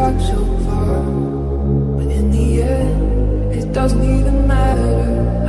so far, but in the end, it doesn't even matter.